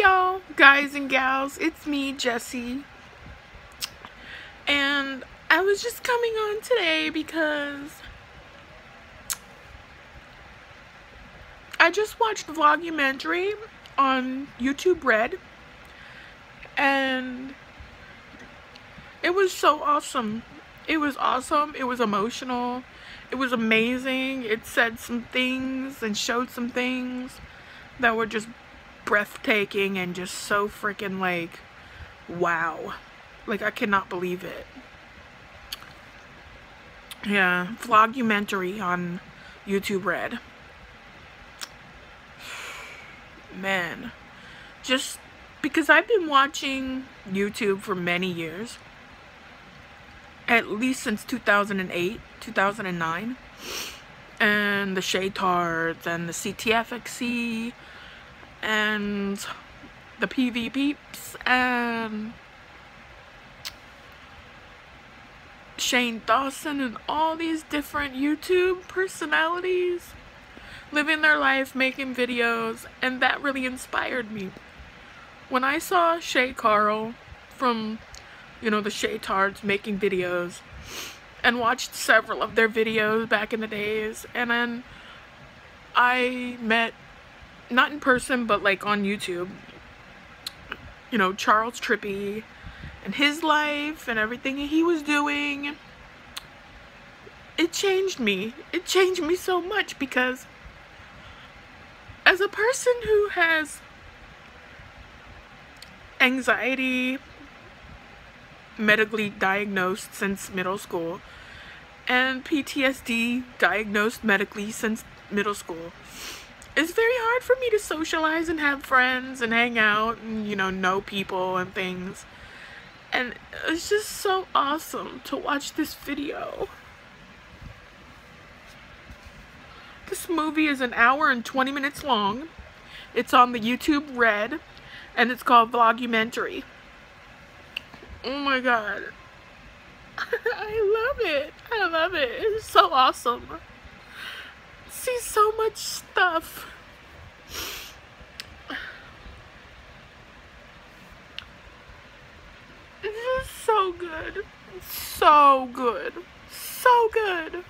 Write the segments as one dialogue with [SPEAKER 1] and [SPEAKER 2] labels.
[SPEAKER 1] y'all, guys and gals. It's me, Jessie. And I was just coming on today because I just watched vlogumentary on YouTube Red and it was so awesome. It was awesome. It was emotional. It was amazing. It said some things and showed some things that were just breathtaking and just so freaking like wow. Like I cannot believe it. Yeah vlogumentary on YouTube Red. Man just because I've been watching YouTube for many years at least since 2008 2009 and the Shaytards and the CTFXC and the PV Peeps and Shane Dawson and all these different YouTube personalities living their life, making videos, and that really inspired me. When I saw Shay Carl from, you know, the Shaytards making videos and watched several of their videos back in the days, and then I met not in person, but like on YouTube, you know, Charles Trippy and his life and everything he was doing. It changed me. It changed me so much because as a person who has anxiety medically diagnosed since middle school and PTSD diagnosed medically since middle school it's very hard for me to socialize and have friends and hang out and, you know, know people and things. And it's just so awesome to watch this video. This movie is an hour and 20 minutes long. It's on the YouTube Red, and it's called Vlogumentary. Oh my god. I love it. I love it. It's so awesome see so much stuff. This is so good. So good. So good.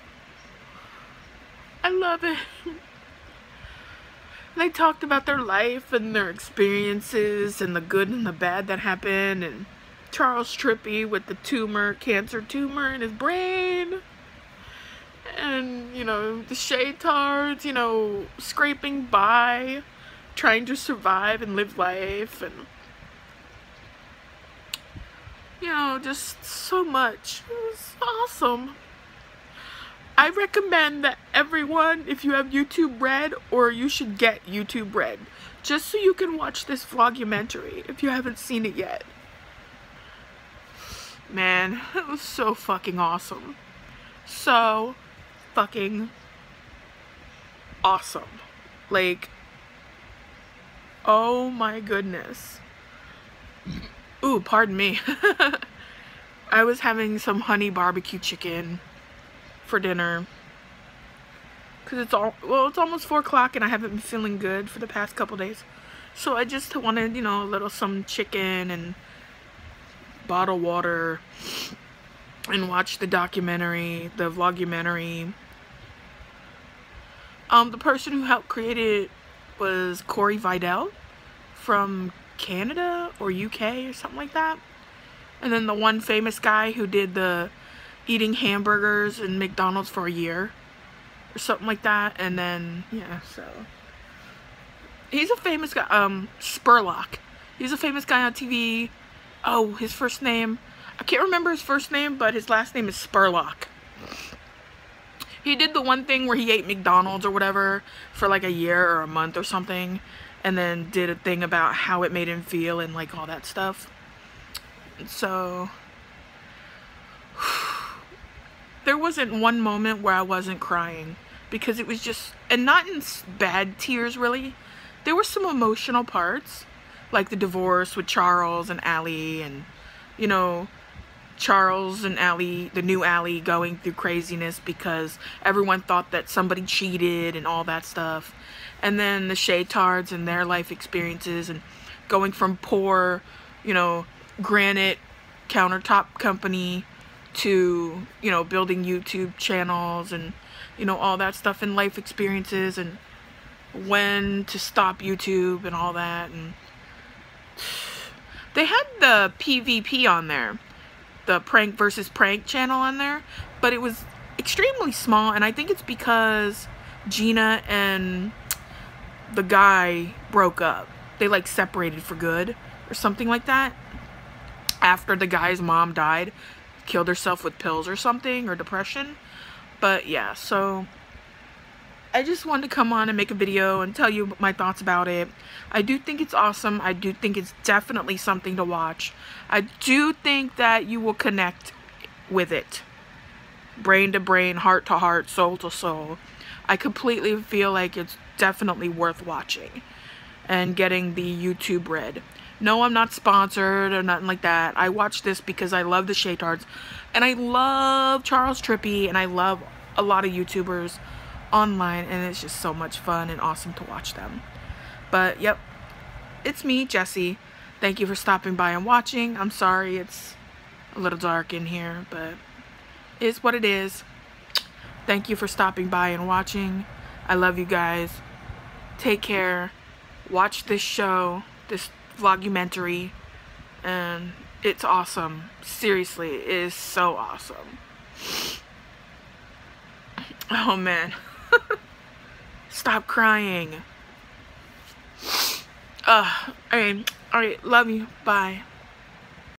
[SPEAKER 1] I love it. They talked about their life and their experiences and the good and the bad that happened and Charles Trippy with the tumor, cancer tumor in his brain and you know the Shaytards you know scraping by trying to survive and live life and you know just so much. It was awesome. I recommend that everyone if you have YouTube Red or you should get YouTube Red just so you can watch this vlogumentary if you haven't seen it yet. Man it was so fucking awesome. So fucking awesome. Like, oh my goodness. Ooh, pardon me. I was having some honey barbecue chicken for dinner. Cause it's all, well, it's almost 4 o'clock and I haven't been feeling good for the past couple days. So I just wanted, you know, a little some chicken and bottle water and watch the documentary, the vlogumentary. Um, the person who helped create it was Corey Vidal from Canada or UK or something like that. And then the one famous guy who did the eating hamburgers in McDonald's for a year or something like that. And then, yeah, so. He's a famous guy, um, Spurlock. He's a famous guy on TV. Oh, his first name I can't remember his first name, but his last name is Spurlock. He did the one thing where he ate McDonald's or whatever for like a year or a month or something. And then did a thing about how it made him feel and like all that stuff. So... there wasn't one moment where I wasn't crying. Because it was just... And not in bad tears, really. There were some emotional parts. Like the divorce with Charles and Allie and... You know, Charles and Allie, the new Allie, going through craziness because everyone thought that somebody cheated and all that stuff. And then the Shaytards and their life experiences and going from poor, you know, granite countertop company to, you know, building YouTube channels and, you know, all that stuff and life experiences and when to stop YouTube and all that. And they had the PvP on there, the prank versus prank channel on there, but it was extremely small. And I think it's because Gina and the guy broke up. They like separated for good or something like that. After the guy's mom died, killed herself with pills or something or depression. But yeah, so I just wanted to come on and make a video and tell you my thoughts about it. I do think it's awesome. I do think it's definitely something to watch. I do think that you will connect with it. Brain to brain, heart to heart, soul to soul. I completely feel like it's definitely worth watching and getting the YouTube red. No, I'm not sponsored or nothing like that. I watch this because I love the Shaytards and I love Charles Trippy and I love a lot of YouTubers online and it's just so much fun and awesome to watch them. But yep, it's me, Jessie. Thank you for stopping by and watching. I'm sorry it's a little dark in here, but it's what it is. Thank you for stopping by and watching. I love you guys. Take care. Watch this show, this vlogumentary, and it's awesome. Seriously, it is so awesome. Oh man. Stop crying. Uh, alright, alright, love you. Bye.